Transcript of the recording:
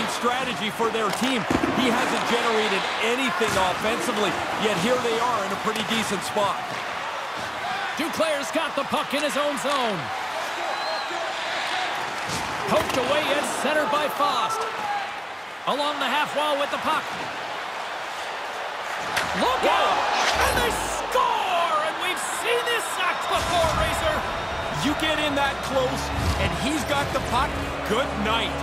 winning strategy for their team. He hasn't generated anything offensively, yet here they are in a pretty decent spot. Duclair's got the puck in his own zone. Poked away at center by Fost. Along the half wall with the puck. Look out! And they score! And we've seen this act before, Racer. You get in that close, and he's got the puck, good night.